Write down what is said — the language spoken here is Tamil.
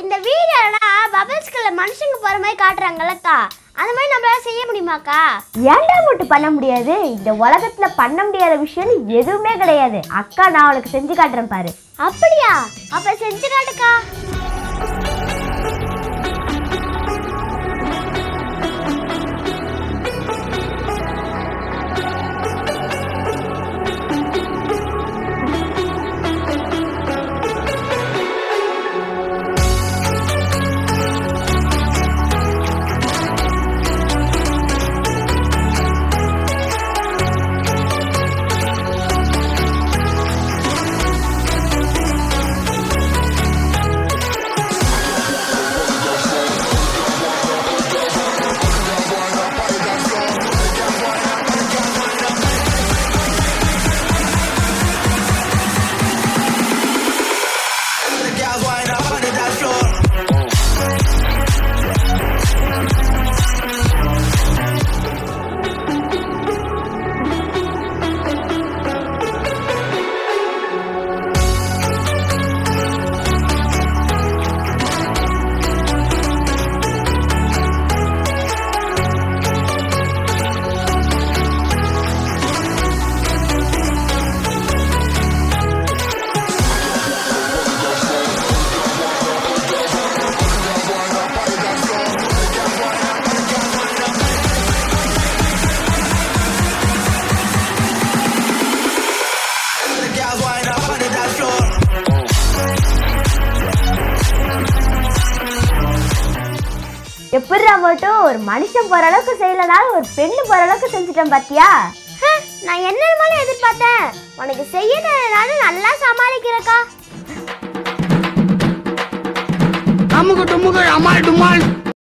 இந்த வீடியோலாம் பபிள்ஸ்குள்ள மனுஷங்க போற மாதிரி காட்டுறாங்கல்லக்கா அந்த மாதிரி நம்மளால செய்ய முடியுமாக்கா ஏன்டா மட்டும் பண்ண முடியாது? இந்த உலகத்துல பண்ண முடியாத விஷயம்னு எதுவுமே கிடையாது. அக்கா நான் உனக்கு செஞ்சு காட்டுறேன் பாரு. அப்படியா? அப்ப செஞ்சு காட்டுக்கா. எப்படிடா மட்டும் ஒரு மனுஷன் போற அளவுக்கு செய்யலனாலும் ஒரு பெண்ணு போற அளவுக்கு செஞ்சுட்டேன் பாத்தியா? ஹ, நான் என்னமாலும் எதிர்பார்த்தேன். உனக்கு செய்யறதுனால நல்லா சமாளிக்கிறக்கா. அமுக்கு டுமுக்கு அமால் டுமால்.